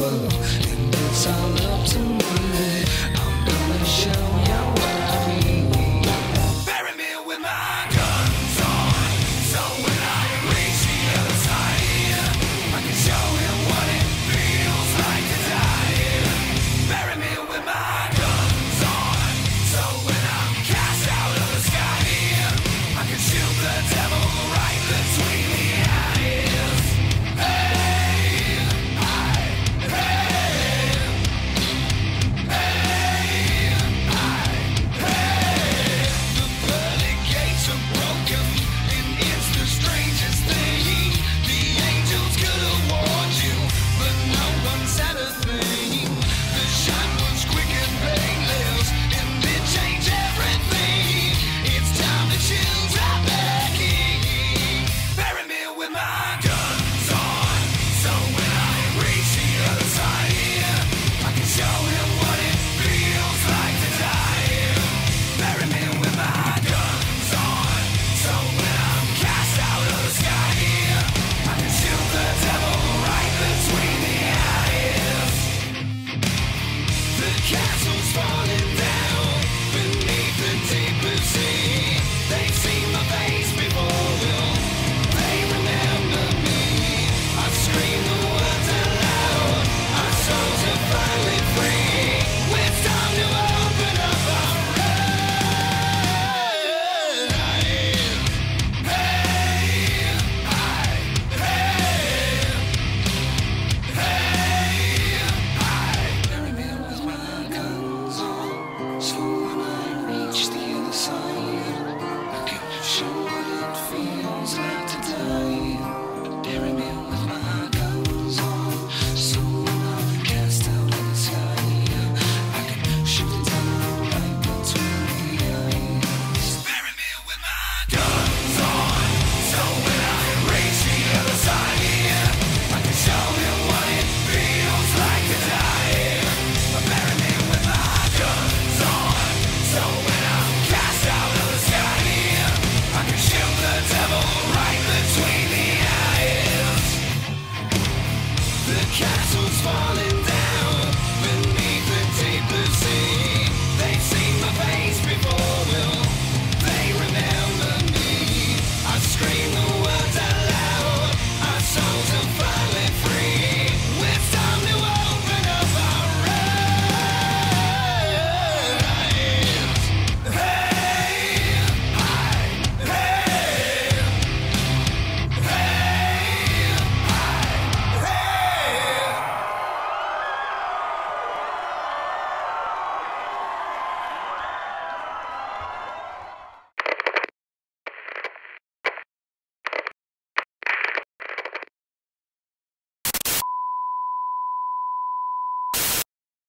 banda